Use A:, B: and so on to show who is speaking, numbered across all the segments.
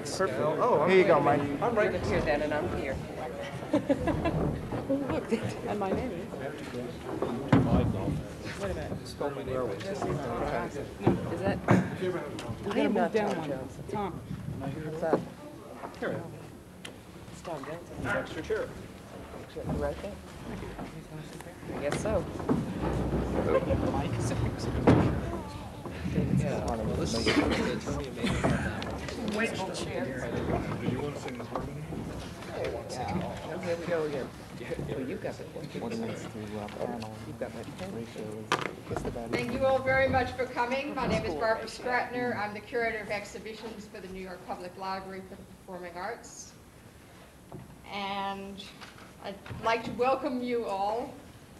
A: All right, perfect. Oh, here you go, Mike.
B: I'm right here then, and I'm here. Look, and my name is. Wait a minute. Is that? I am not Tom Jones. Tom. What's that? It's Tom Jones.
C: Extra chair.
B: You Right there. I guess so. Oh, you the.
A: Ordinance to just about.
D: Thank you all very much for coming. My name is Barbara Stratyner. I'm the curator of exhibitions for the New York Public Library for the Performing Arts. And I'd like to welcome you all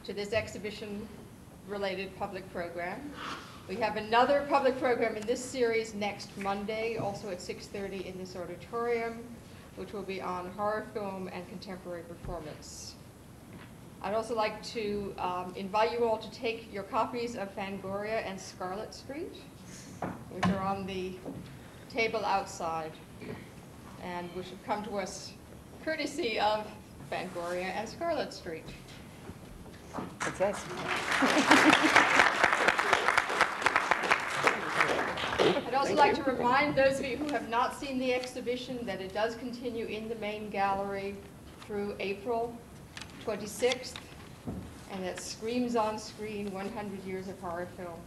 D: to this exhibition-related public program. We have another public program in this series next Monday, also at 6:30 in this auditorium, which will be on horror film and contemporary performance. I'd also like to um, invite you all to take your copies of Fangoria and Scarlet Street, which are on the table outside, and which have come to us courtesy of Fangoria and Scarlet Street.
B: What's that?
D: I'd also like to remind those of you who have not seen the exhibition that it does continue in the main gallery through April 26th, and that Screams on Screen, 100 Years of Horror Film,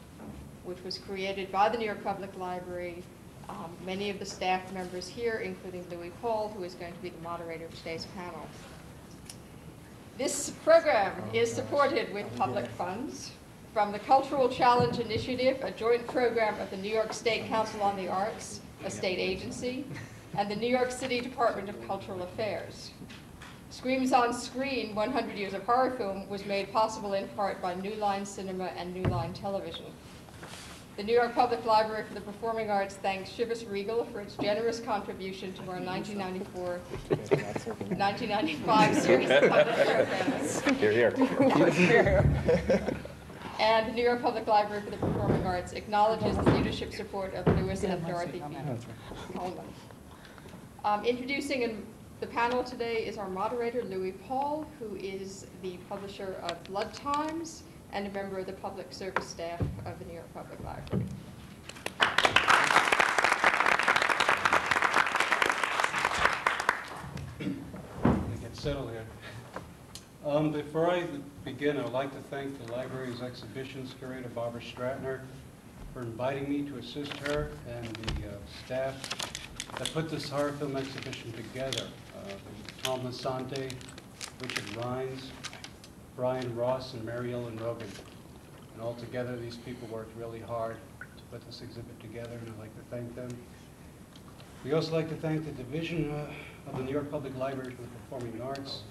D: which was created by the New York Public Library. Um, Many of the staff members here, including Louis Paul, who is going to be the moderator of today's panel. This program is supported with public funds from the Cultural Challenge Initiative, a joint program of the New York State Council on the Arts, a state agency, and the New York City Department of Cultural Affairs. Screams on Screen, 100 Years of Horror Film, was made possible in part by New Line Cinema and New Line Television. The New York Public Library for the Performing Arts thanks Chivas Regal for its generous contribution to our 1994 1995 series of public programs.
A: Here, here.
D: And the New York Public Library for the Performing Arts acknowledges the leadership support of Lewis and Dorothy P. Cullman. Um, Introducing in the panel today is our moderator, Louis Paul, who is the publisher of Blood Times and a member of the public service staff of the New York Public Library.
E: to get settled here. Um, Before I begin, I would like to thank the library's exhibitions curator, Barbara Stratyner, for inviting me to assist her and the uh, staff that put this horror film exhibition together. Uh, Tom Lasante, Richard Rhines, Brian Ross, and Mary Ellen Rogan. And altogether, these people worked really hard to put this exhibit together, and I'd like to thank them. We also like to thank the Division uh, of the New York Public Library for the Performing Arts,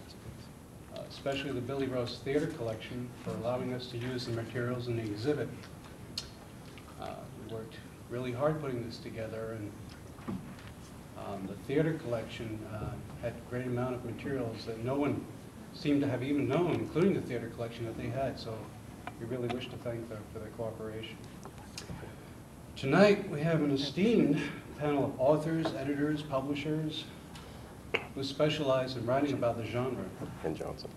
E: especially the Billy Rose Theater Collection for allowing us to use the materials in the exhibit. Uh, We worked really hard putting this together, and um, the theater collection uh, had a great amount of materials that no one seemed to have even known, including the theater collection that they had, so we really wish to thank them for their cooperation. Tonight, we have an esteemed panel of authors, editors, publishers, who specialize in writing about the genre.
A: And Johnson.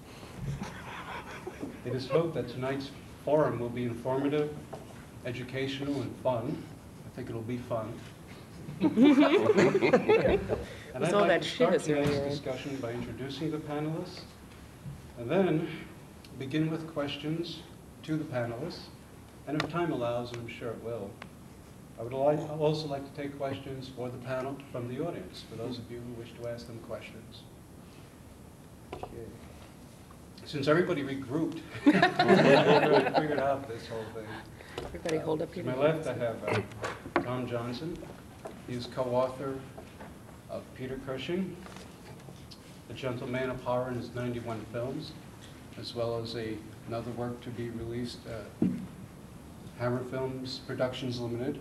E: It is hoped that tonight's forum will be informative, educational, and fun. I think it'll be fun. And
B: With
E: I'd
B: all
E: like
B: that
E: to
B: shit
E: start
B: that's in
E: tonight's
B: here.
E: discussion by introducing the panelists, and then begin with questions to the panelists, and if time allows, and I'm sure it will, I would like, I'd also like to take questions for the panel from the audience, for those of you who wish to ask them questions. Since everybody regrouped, figured out this whole thing.
B: Everybody hold up
E: To
B: your.
E: my left, I have uh, Tom Johnson. He's co-author of Peter Cushing, The Gentleman of Horror in his 91 films, as well as a, another work to be released, uh, Hammer Films Productions Limited.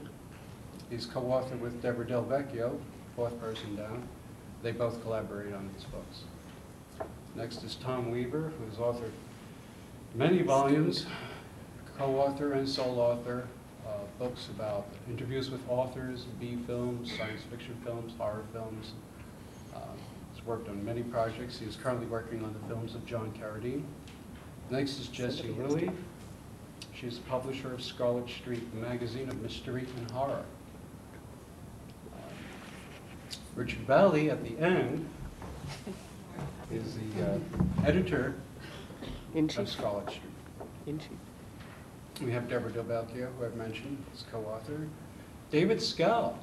E: He's co-author with Deborah Del Vecchio, fourth person down. They both collaborate on these books. Next is Tom Weaver, who's authored many volumes, co-author and sole author of books about interviews with authors, B films, science fiction films, horror films. Um, He's worked on many projects. He is currently working on the films of John Carradine. Next is Jessie Lilley. She's a publisher of Scarlet Street, magazine of mystery and horror. Um, Richard Valley, at the end, is the uh, editor
B: In
E: of
B: chief,
E: Street.
B: in chief.
E: We have Deborah Del Vecchio, who I've mentioned, is co-author. David Skal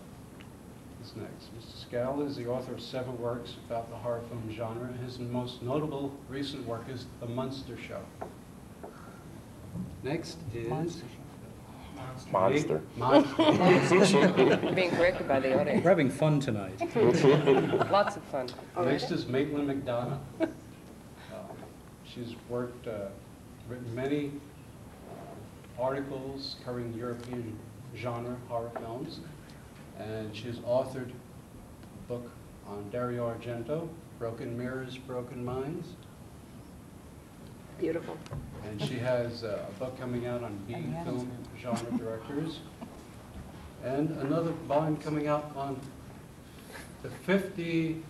E: is next. Mr. Skal is the author of several works about the horror film genre. His most notable recent work is The Munster Show. Next is...
A: Monster.
E: Monster. Monster.
B: Being corrected by the audience.
C: We're having fun tonight.
B: Lots of fun.
E: Next is Maitland McDonagh. Uh, She's worked, uh, written many uh, articles covering European genre horror films, and she's authored a book on Dario Argento, Broken Mirrors, Broken Minds,
B: Beautiful.
E: and she has uh, a book coming out on B film genre directors, and another volume coming out on the 50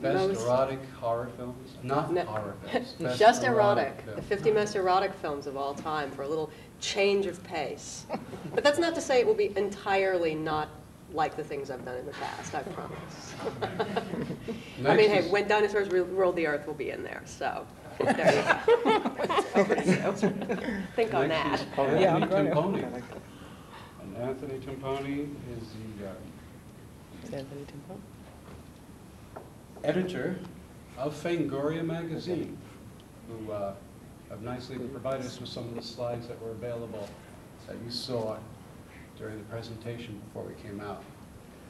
E: best
F: Most-
E: erotic horror films, not
F: No.
E: horror films.
F: Just erotic, the
E: films.
F: 50 most erotic films of all time for a little change of pace. But that's not to say it will be entirely not like the things I've done in the past, I promise. I mean, hey, when dinosaurs Ru- ruled the earth we'll be in there, so there you go. Think on
E: Next
F: that.
E: is
B: Yeah, I'm
E: Anthony
B: gonna.
E: Timpone. And Anthony Timpone is the uh,
B: Anthony Timpone.
E: editor of Fangoria magazine, who uh, have nicely provided us with some of the slides that were available that you saw during the presentation before we came out.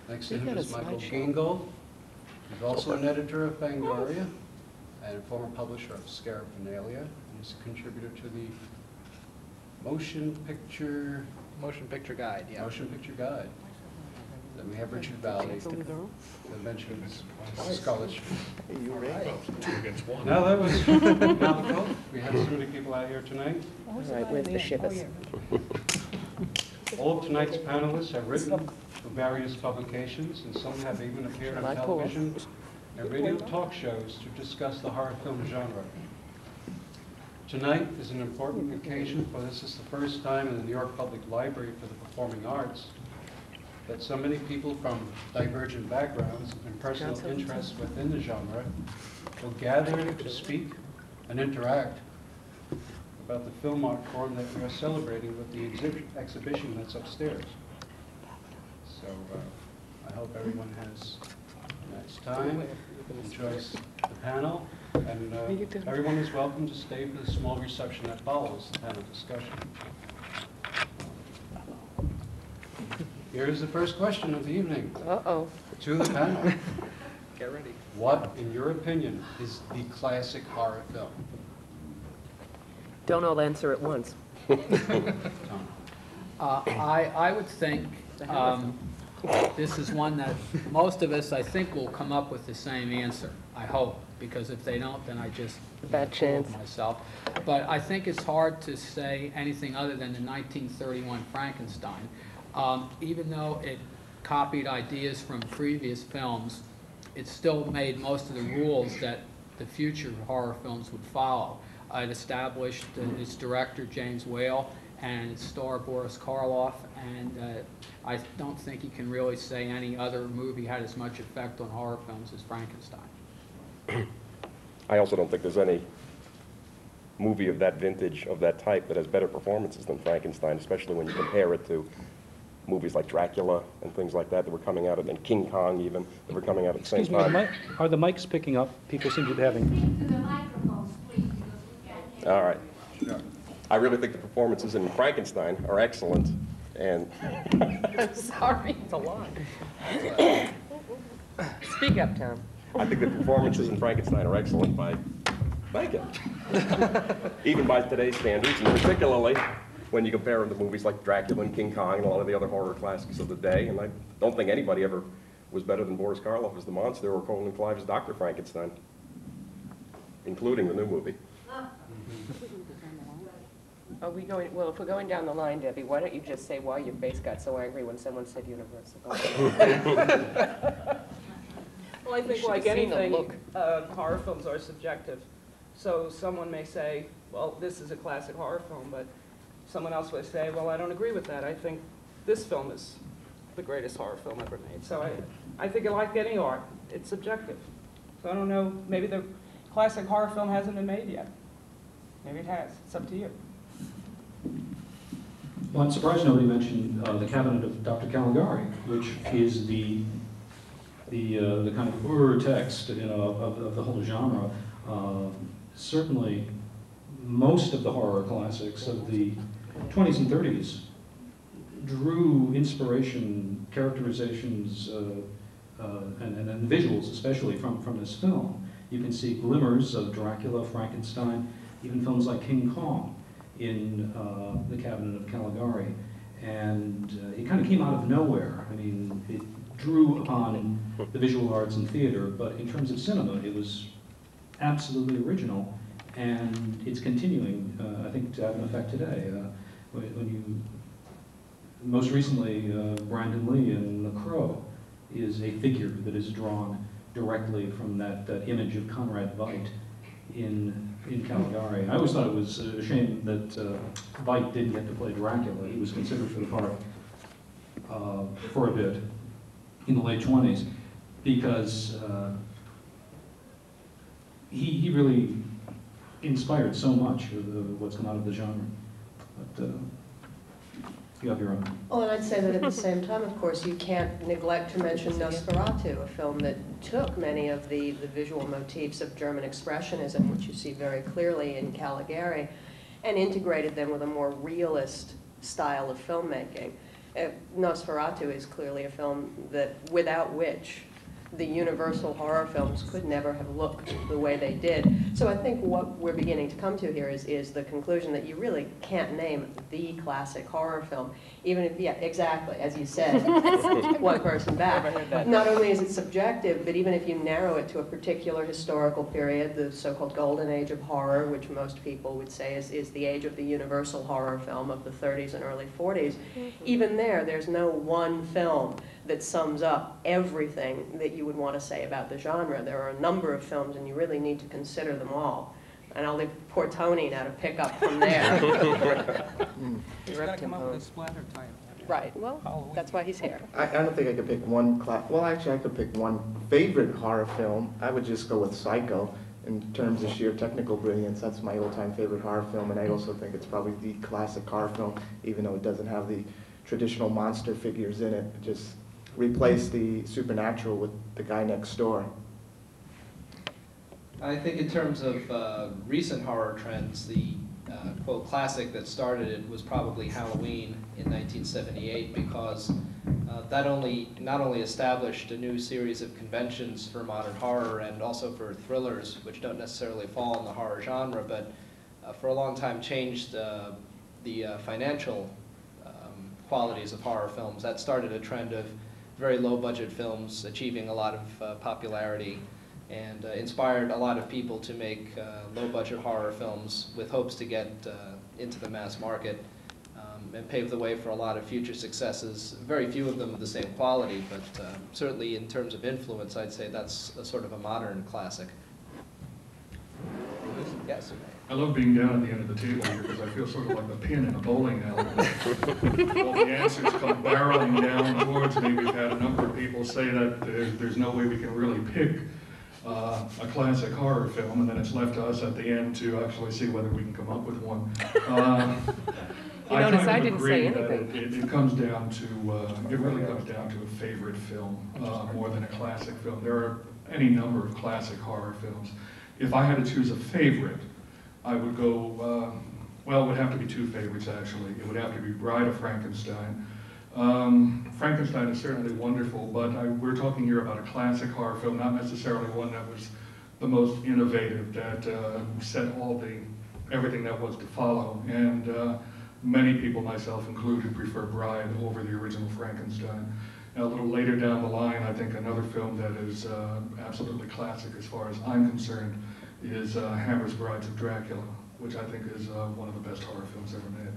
E: Next to
B: You've
E: him
B: got a
E: is Michael
B: slideshow.
E: Gingold. He's also an editor of Fangoria and a former publisher of Scareaphanalia. and He's a contributor to the Motion Picture,
C: Motion Picture Guide, yeah.
E: Motion Picture Guide. Then we have Richard Valley, that mentions Scarlet Street.
A: You ready?
E: Now, that was mouthful. We have so many people out here tonight.
B: All right, where's the shivers?
E: Oh, All of tonight's panelists have written for various publications, and some have even appeared on
B: I pull?
E: television and radio talk shows to discuss the horror film genre. Tonight is an important occasion, for this is the first time in the New York Public Library for the Performing Arts that so many people from divergent backgrounds and personal interests within the genre will gather to speak and interact about the film art form that we are celebrating with the exhibit, exhibition that's upstairs. So uh, I hope everyone has a nice time, enjoys the panel, and uh, everyone is welcome to stay for the small reception that follows the panel discussion. Here's the first question of the evening
B: Uh-oh.
E: to the panel.
C: Get ready.
E: What, in your opinion, is the classic horror film?
B: Don't all answer at once.
E: Tom?
C: Uh, I, I would think, um, this is one that most of us, I think, will come up with the same answer, I hope, because if they don't, then I just
B: Bad
C: fooled
B: chance.
C: myself. But I think it's hard to say anything other than the 1931 Frankenstein. Um, Even though it copied ideas from previous films, it still made most of the rules that the future horror films would follow. It established uh, its director, James Whale, and star, Boris Karloff, and uh, I don't think you can really say any other movie had as much effect on horror films as Frankenstein.
G: I also don't think there's any movie of that vintage, of that type, that has better performances than Frankenstein, especially when you compare it to movies like Dracula and things like that that were coming out, of, and King Kong even, that were coming out at the same
H: Excuse me, the
G: time.
H: mic- are the mics picking up? People seem to be having,
I: To the microphones, please, because we can't hear.
G: All right. I really think the performances in Frankenstein are excellent, and I'm
B: Sorry. It's a lot. Speak up, Tom.
G: I think the performances in Frankenstein are excellent by, thank you. Even by today's standards, and particularly when you compare them to movies like Dracula and King Kong and a lot of the other horror classics of the day. And I don't think anybody ever was better than Boris Karloff as the monster or Colin Clive as Dr. Frankenstein, including the new movie.
B: Are we going, well, if we're going down the line, Debbie, why don't you just say why your face got so angry when someone said Universal?
J: Well, I think
B: should
J: like
B: have seen the
J: anything,
B: look.
J: uh, horror films are subjective. So someone may say, well, this is a classic horror film, but someone else would say, well, I don't agree with that. I think this film is the greatest horror film ever made. So I, I think like any art, it's subjective. So I don't know, maybe the classic horror film hasn't been made yet. Maybe it has. It's up to you.
H: Well, I'm surprised nobody mentioned uh, The Cabinet of Dr. Caligari, which is the, the, uh, the kind of ur text, you know, of, of the whole genre. Uh, Certainly, most of the horror classics of the 20s and 30s drew inspiration, characterizations, uh, uh, and, and and visuals especially from, from this film. You can see glimmers of Dracula, Frankenstein, even films like King Kong in uh, The Cabinet of Caligari. And uh, it kind of came out of nowhere. I mean, it drew upon the visual arts and theater, but in terms of cinema, it was absolutely original. And it's continuing, uh, I think, to have an effect today. Uh, when, you, most recently, uh, Brandon Lee in The Crow is a figure that is drawn directly from that, that image of Conrad Veidt in, in Caligari. I always thought it was a shame that uh, Veidt didn't get to play Dracula. He was considered for the part uh, for a bit in the late 20s because uh, he, he really inspired so much of the, what's come out of the genre. But uh, you have your own.
F: Oh, and I'd say that at the same time, of course, you can't neglect to mention Nosferatu, a film that took many of the, the visual motifs of German Expressionism, which you see very clearly in Caligari, and integrated them with a more realist style of filmmaking. Uh, Nosferatu is clearly a film that, without which, the universal horror films could never have looked the way they did. So I think what we're beginning to come to here is, is the conclusion that you really can't name the classic horror film, even if, yeah, exactly, as you said, one person back.
B: Never heard that.
F: Not only is it subjective, but even if you narrow it to a particular historical period, the so-called golden age of horror, which most people would say is, is the age of the universal horror film of the 30s and early 40s, mm-hmm. even there, there's no one film that sums up everything that you would want to say about the genre. There are a number of films, and you really need to consider them all. And I'll leave poor Tony now to pick up from there.
J: He's got to come up with a splatter type.
F: Right, well, that's why he's here.
A: I, I don't think I could pick one cla, well, actually, I could pick one favorite horror film. I would just go with Psycho in terms of sheer technical brilliance. That's my all-time favorite horror film, and I also think it's probably the classic horror film, even though it doesn't have the traditional monster figures in it. It Just replace the supernatural with the guy next door.
K: I think in terms of uh, recent horror trends, the uh, quote classic that started it was probably Halloween in 1978 because uh, that only not only established a new series of conventions for modern horror and also for thrillers, which don't necessarily fall in the horror genre, but uh, for a long time changed the uh, financial um, qualities of horror films. That started a trend of very low budget films achieving a lot of uh, popularity and uh, inspired a lot of people to make uh, low-budget horror films with hopes to get uh, into the mass market um, and pave the way for a lot of future successes. Very few of them of the same quality, but certainly in terms of influence, I'd say that's a sort of a modern classic. Yes.
L: I love being down at the end of the table here because I feel sort of like the pin in a bowling alley. All the answers come barreling down towards me. We've had a number of people say that there's, there's no way we can really pick uh, a classic horror film, and then it's left to us at the end to actually see whether we can come up with one. Uh,
B: You
L: I
B: notice
L: kind
B: I didn't say anything.
L: It, it comes down to, uh, it really comes down to a favorite film uh, more than a classic film. There are any number of classic horror films. If I had to choose a favorite, I would go, uh, well, it would have to be two favorites actually. It would have to be Bride of Frankenstein. Um, Frankenstein is certainly wonderful, but I, we're talking here about a classic horror film, not necessarily one that was the most innovative, that uh, set all the, everything that was to follow. And uh, many people, myself included, prefer Bride over the original Frankenstein. A little later down the line, I think another film that is uh, absolutely classic as far as I'm concerned is uh, Hammer's Brides of Dracula. which I think is uh, one of the best horror films ever made.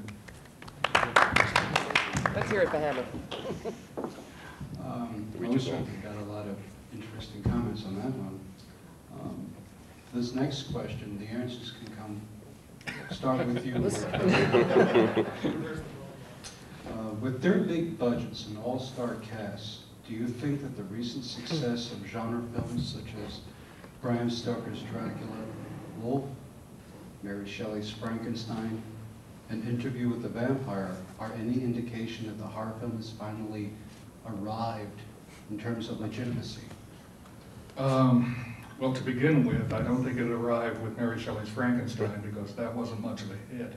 B: Let's hear it for Hammer.
E: Um,
G: We
E: Most
G: do
E: certainly got a lot of interesting comments on that one. Um, This next question, the answers can come, start with you. Uh, With their big budgets and all-star casts, do you think that the recent success of genre films such as Bram Stoker's Dracula, Wolf, Mary Shelley's Frankenstein, and Interview with the Vampire are any indication that the horror film has finally arrived in terms of legitimacy?
L: Um, Well, to begin with, I don't think it arrived with Mary Shelley's Frankenstein because that wasn't much of a hit.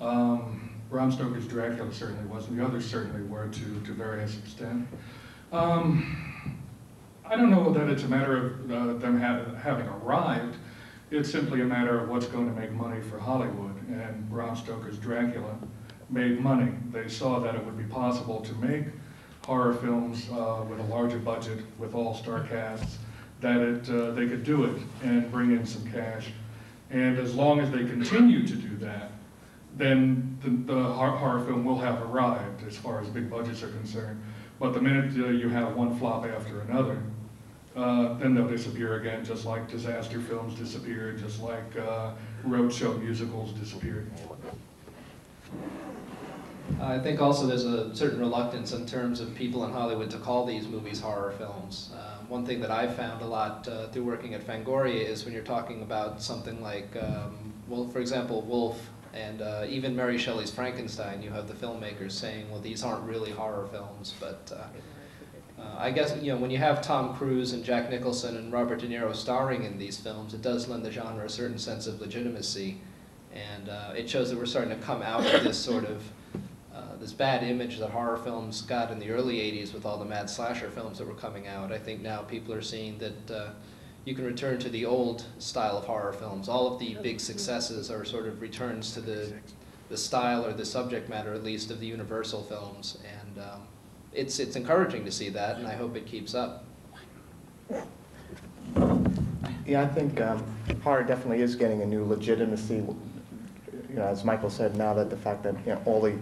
L: Um, Bram Stoker's Dracula certainly was, and The others certainly were to, to various extent. Um, I don't know that it's a matter of uh, them ha- having arrived. It's simply a matter of what's going to make money for Hollywood. And Bram Stoker's Dracula made money. They saw that it would be possible to make horror films uh, with a larger budget, with all-star casts, that it, uh, they could do it and bring in some cash. And as long as they continue to do that, then the, the horror film will have arrived as far as big budgets are concerned. But the minute uh, you have one flop after another, uh, then they'll disappear again, just like disaster films disappeared, just like uh, roadshow musicals disappeared.
K: I think also there's a certain reluctance in terms of people in Hollywood to call these movies horror films. Um, one thing that I've found a lot uh, through working at Fangoria is when you're talking about something like, um, well, for example, Wolf and uh, even Mary Shelley's Frankenstein, you have the filmmakers saying, well, these aren't really horror films, but uh, I guess, you know, when you have Tom Cruise and Jack Nicholson and Robert De Niro starring in these films, it does lend the genre a certain sense of legitimacy. And uh, it shows that we're starting to come out of this sort of, uh, this bad image that horror films got in the early 80s with all the mad slasher films that were coming out. I think now people are seeing that uh, you can return to the old style of horror films. All of the big successes are sort of returns to the, the style or the subject matter, at least, of the Universal films. And um, it's, it's encouraging to see that, and I hope it keeps up.
A: Yeah, I think um, horror definitely is getting a new legitimacy. You know, as Michael said, now that the fact that you know all the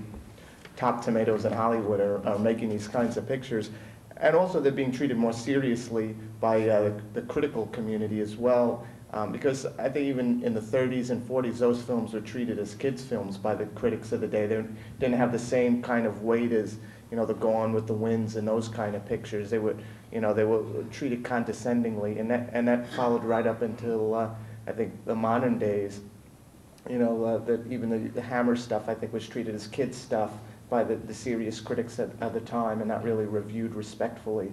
A: top tomatoes in Hollywood are, are making these kinds of pictures, and also they're being treated more seriously by uh, the, critical community as well. Um, because I think even in the 30s and 40s, those films were treated as kids' films by the critics of the day. They didn't have the same kind of weight as you know the Gone with the Winds and those kind of pictures. They were you know they were treated condescendingly, and that and that followed right up until uh, I think the modern days. You know uh, that even the, the Hammer stuff I think was treated as kid stuff by the, the serious critics at, at the time and not really reviewed respectfully.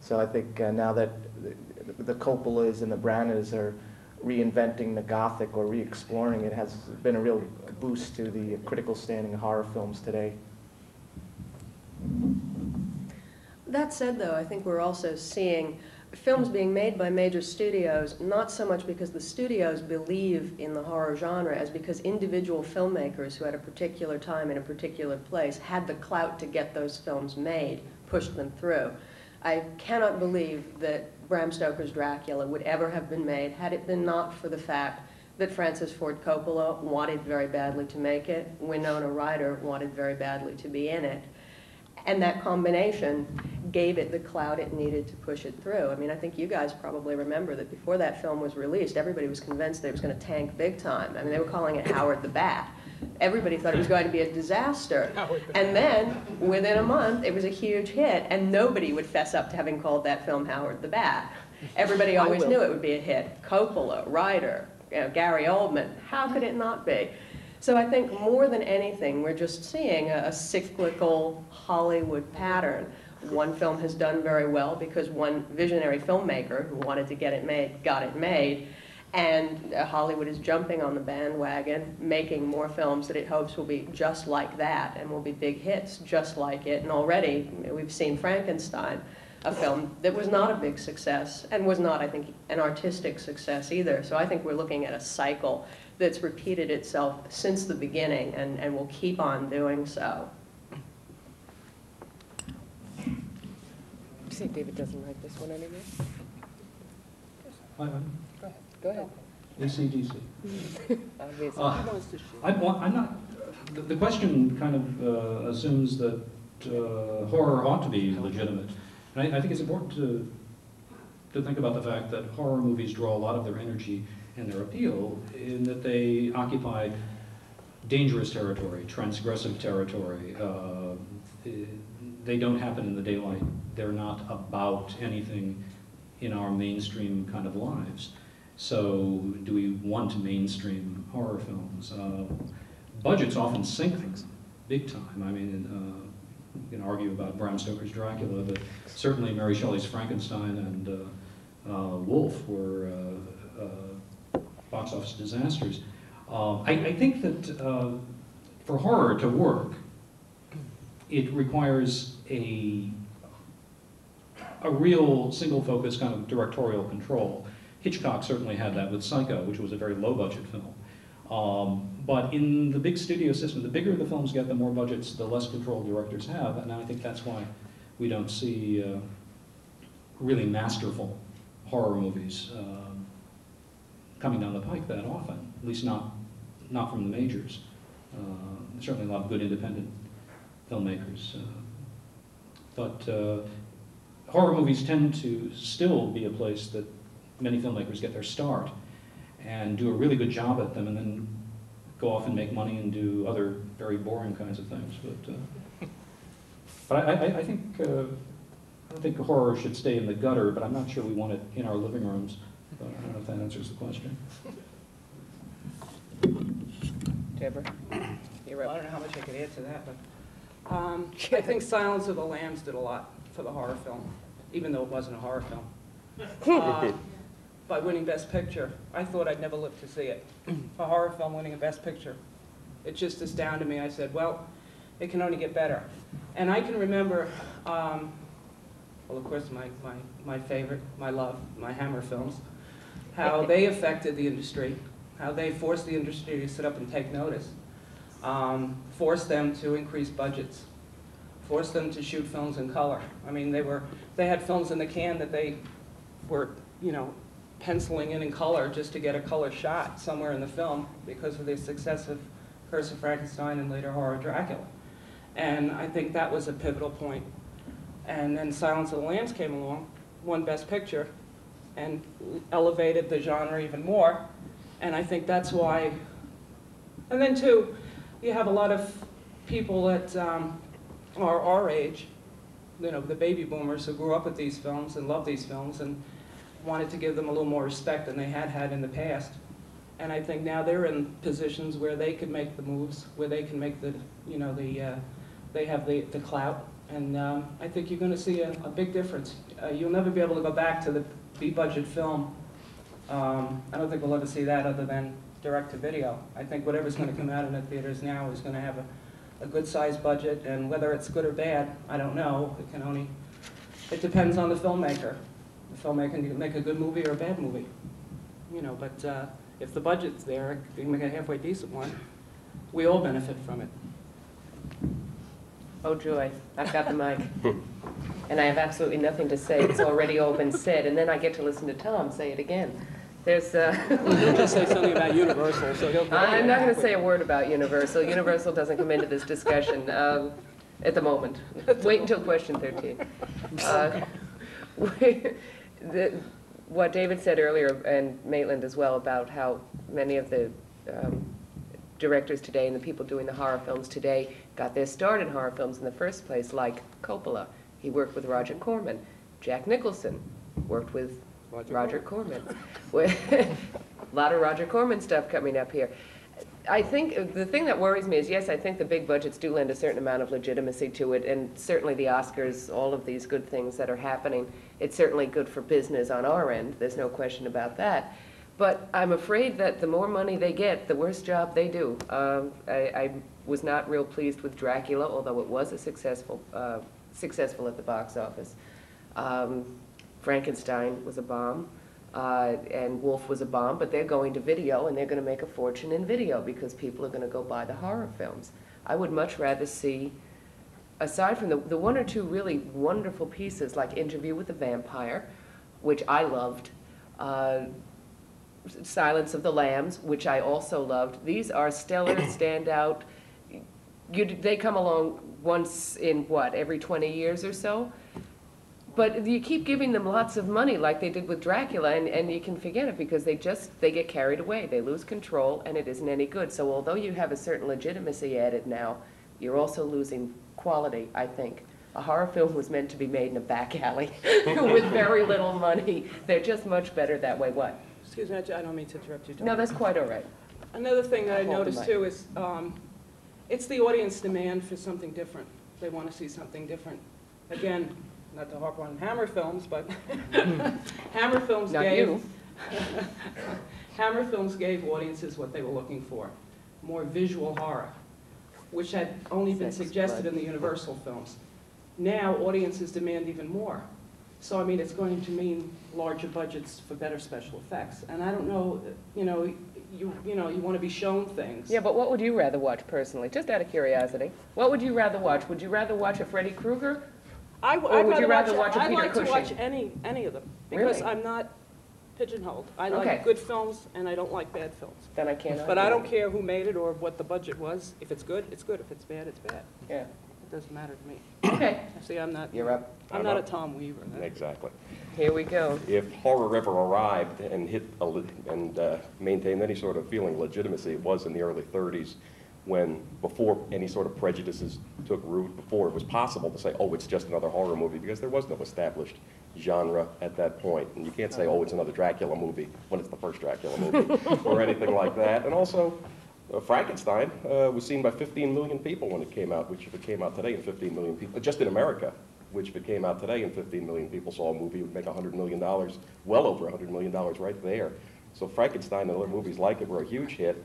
A: So I think uh, now that the, the Coppolas and the Branaghs are reinventing the Gothic or re-exploring it has been a real boost to the critical standing of horror films today.
F: That said, though, I think we're also seeing films being made by major studios, not so much because the studios believe in the horror genre as because individual filmmakers who at a particular time in a particular place had the clout to get those films made, pushed them through. I cannot believe that Bram Stoker's Dracula would ever have been made had it been not for the fact that Francis Ford Coppola wanted very badly to make it, Winona Ryder wanted very badly to be in it. And that combination gave it the clout it needed to push it through. I mean, I think you guys probably remember that before that film was released, everybody was convinced that it was going to tank big time. I mean, they were calling it Howard the Bat. Everybody thought it was going to be a disaster. And then, within a month, it was a huge hit, and nobody would fess up to having called that film Howard the Bat. Everybody always knew it would be a hit. Coppola, Ryder, you know, Gary Oldman. How could it not be? So I think more than anything, we're just seeing a, a cyclical Hollywood pattern. One film has done very well because one visionary filmmaker who wanted to get it made got it made. And uh, Hollywood is jumping on the bandwagon, making more films that it hopes will be just like that and will be big hits just like it. And already we've seen Frankenstein, a film that was not a big success and was not, I think, an artistic success either. So I think we're looking at a cycle that's repeated itself since the beginning and, and will keep on doing so.
B: See, David doesn't like this one anymore.
H: I- I-
B: Go ahead. Go ahead.
H: ACDC.
B: Obviously.
H: Uh,
J: Who wants to shoot?
H: I, well, I'm not, the, the question kind of uh, assumes that uh, horror ought to be legitimate. And I, I think it's important to, to think about the fact that horror movies draw a lot of their energy and their appeal in that they occupy dangerous territory, transgressive territory. Uh, they don't happen in the daylight. They're not about anything in our mainstream kind of lives. So do we want mainstream horror films? Uh, budgets often sink things big time. I mean, uh, you can argue about Bram Stoker's Dracula, but certainly Mary Shelley's Frankenstein and uh, uh, Wolf were uh, uh, box office disasters. Uh, I, I think that uh, for horror to work, it requires a a real single focus kind of directorial control. Hitchcock certainly had that with Psycho, which was a very low budget film. Um, but in the big studio system, the bigger the films get, the more budgets, the less control directors have, and I think that's why we don't see uh, really masterful horror movies um, coming down the pike that often, at least not, not from the majors. Uh, certainly a lot of good independent filmmakers. Uh, but uh, horror movies tend to still be a place that many filmmakers get their start and do a really good job at them and then go off and make money and do other very boring kinds of things. But, uh, but I, I, I think uh, I think horror should stay in the gutter, but I'm not sure we want it in our living rooms. But I don't know if that answers the question.
B: Deborah? You're
J: Well, I
B: up.
J: don't know how much I could add to that, but, um, I think Silence of the Lambs did a lot for the horror film, even though it wasn't a horror film. Uh, By winning Best Picture, I thought I'd never live to see it. A horror film winning a Best Picture. It just astounded me. I said, well, it can only get better. And I can remember, um, well, of course, my, my, my favorite, my love, my Hammer films, how they affected the industry, how they forced the industry to sit up and take notice, um, forced them to increase budgets, forced them to shoot films in color. I mean, they were, they had films in the can that they were, you know, penciling in in color just to get a color shot somewhere in the film because of the success of Curse of Frankenstein and later Horror Dracula. And I think that was a pivotal point. And then Silence of the Lambs came along, won Best Picture, and elevated the genre even more. And I think that's why, and then too, you have a lot of people that um, are our age, you know, the baby boomers who grew up with these films and love these films and wanted to give them a little more respect than they had had in the past. And I think now they're in positions where they can make the moves, where they can make the, you know, the, uh, they have the, the clout. And um, I think you're going to see a, a big difference. Uh, you'll never be able to go back to the B-budget film. Um, I don't think we'll ever see that other than direct-to-video. I think whatever's going to come out in the theaters now is going to have a, a good-sized budget, and whether it's good or bad, I don't know. It can only, it depends on the filmmaker. The filmmaker can make a good movie or a bad movie, you know, but uh, if the budget's there, you can make a halfway decent one. We all benefit from it.
B: Oh, joy, I've got the mic. And I have absolutely nothing to say. It's already all been said, and then I get to listen to Tom say it again. There's, uh...
J: He'll just say something about Universal, so he'll.
B: I'm not going to say a word about Universal. Universal doesn't come into this discussion um, at the moment. Wait until question 13. Uh, we- the- What David said earlier, and Maitland as well, about how many of the um, directors today and the people doing the horror films today got their start in horror films in the first place, like Coppola. He worked with Roger Corman. Jack Nicholson worked with Roger Corman. a lot of Roger Corman stuff coming up here. I think the thing that worries me is, yes, I think the big budgets do lend a certain amount of legitimacy to it, and certainly the Oscars, all of these good things that are happening, it's certainly good for business on our end. There's no question about that. But I'm afraid that the more money they get, the worse job they do. Um, I, I was not real pleased with Dracula, although it was a successful, uh, successful at the box office. Um, Frankenstein was a bomb, uh, and Wolf was a bomb, but they're going to video, and they're going to make a fortune in video because people are going to go buy the horror films. I would much rather see, aside from the, the one or two really wonderful pieces like Interview with the Vampire, which I loved, uh, Silence of the Lambs, which I also loved. These are stellar, standout. You, they come along once in what, every 20 years or so? But you keep giving them lots of money like they did with Dracula, and, and you can forget it because they just, they get carried away. They lose control, and it isn't any good. So although you have a certain legitimacy added now, you're also losing quality, I think. A horror film was meant to be made in a back alley with very little money. They're just much better that way. What?
J: Excuse me, I I don't mean to interrupt you, Dawn.
B: No, that's quite all right.
J: Another thing that I
B: the
J: noticed too is, um, it's the audience demand for something different. They want to see something different. Again, not to harp on Hammer Films, but Hammer Films
B: Not
J: gave.
B: you.
J: Hammer Films gave audiences what they were looking for, more visual horror, which had only been suggested in the Universal films. Now, audiences demand even more. So, I mean, it's going to mean larger budgets for better special effects. And I don't know, you know, you, you know, you want to be shown things.
B: Yeah, but what would you rather watch personally? Just out of curiosity. What would you rather watch? Would you rather watch a Freddy Krueger?
J: I,
B: would you rather watch a
J: I'd
B: Peter
J: like to watch
B: Cushing?
J: any, any of them, because
B: Really?
J: I'm not pigeonholed. I
B: Okay.
J: like good films, and I don't like bad films.
B: Then I can't.
J: But I don't care who made it or what the budget was. If it's good, it's good. If it's bad, it's bad.
B: Yeah.
J: It doesn't matter to me.
B: Okay,
J: See, I'm not,
B: you're up.
J: I'm
G: I'm
J: not a. Tom Weaver. That-
G: Exactly.
B: Here we go.
G: If horror ever arrived and hit, a le- and uh, maintained any sort of feeling of legitimacy, it was in the early 30s, when, before any sort of prejudices took root, before it was possible to say, oh, it's just another horror movie, because there was no established genre at that point. And you can't say, oh, it's another Dracula movie, when it's the first Dracula movie, or anything like that. And also, Frankenstein uh, was seen by 15 million people when it came out, which if it came out today, and 15 million people, just in America, which if it came out today and 15 million people saw a movie, it would make $100 million, well over $100 million right there. So Frankenstein and other movies like it were a huge hit.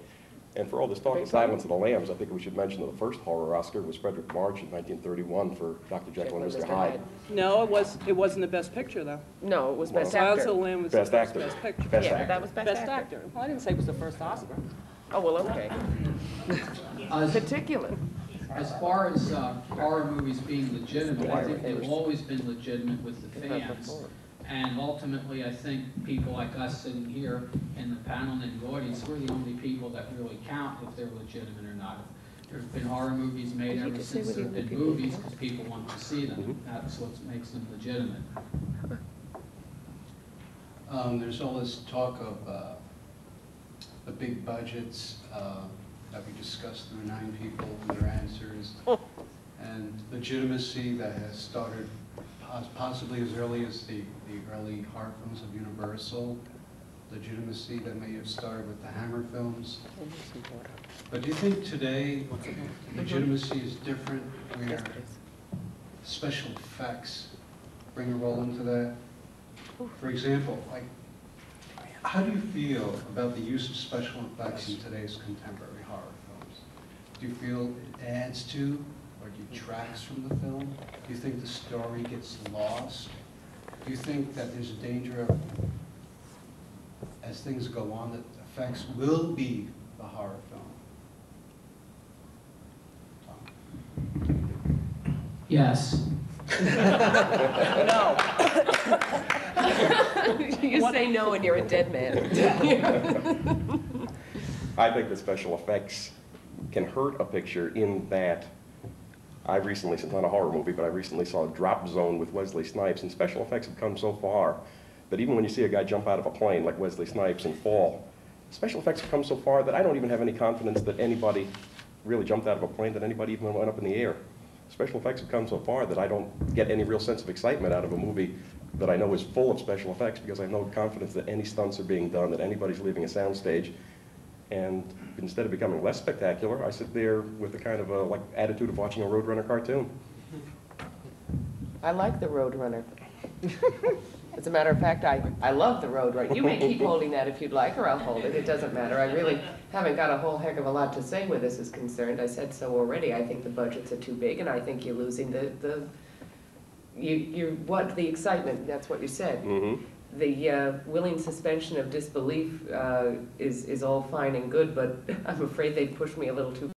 G: And for all this talk of
B: Big
G: Silence of the Lambs, I think we should mention that the first horror Oscar was Fredric March in 1931 for Dr. Jekyll and Mr. Hyde.
J: No, it was, it wasn't the best picture, though.
B: No, it was
G: Well,
B: best
J: Silence of the
B: actor.
J: Lamb was the
G: Best
J: first
G: actor.
J: best picture.
G: Best
B: Yeah,
G: actor.
B: that was best
J: Best
B: actor.
J: actor. Well, I didn't say it was the first Oscar.
B: Oh, well, okay.
C: As,
B: Particular.
C: as far as uh, horror movies being legitimate, I think they've always been legitimate with the fans. And ultimately, I think people like us sitting here in the panel and in the audience, we're the only people that really count if they're legitimate or not. There's been horror movies made ever since there've been movies, because people want to see them. That's what makes them legitimate.
E: Um, there's all this talk of, uh, the big budgets, uh, that we discussed through nine people and their answers. And legitimacy that has started pos- possibly as early as the, the early horror films of Universal. Legitimacy that may have started with the Hammer films. But do you think today legitimacy is different where special effects bring a role into that? For example, like, how do you feel about the use of special effects in today's contemporary horror films? Do you feel it adds to or detracts from the film? Do you think the story gets lost? Do you think that there's a danger of, as things go on, that effects will be the horror film? Tom?
C: Yes.
B: No. You say no and you're a dead man.
G: I think the special effects can hurt a picture in that I recently, it's not a horror movie, but I recently saw Drop Zone with Wesley Snipes, and special effects have come so far that even when you see a guy jump out of a plane like Wesley Snipes and fall, special effects have come so far that I don't even have any confidence that anybody really jumped out of a plane, that anybody even went up in the air. Special effects have come so far that I don't get any real sense of excitement out of a movie that I know is full of special effects because I have no confidence that any stunts are being done, that anybody's leaving a soundstage. And instead of becoming less spectacular, I sit there with the kind of a, like attitude of watching a Roadrunner cartoon.
B: I like the Roadrunner. As a matter of fact, I, I love the Roadrunner. You may keep holding that if you'd like, or I'll hold it, it doesn't matter. I really haven't got a whole heck of a lot to say where this is concerned. I said so already. I think the budgets are too big, and I think you're losing the, the, you, you, what, the excitement, that's what you said.
G: Mm-hmm.
B: The uh, willing suspension of disbelief uh, is, is all fine and good, but I'm afraid they pushed me a little too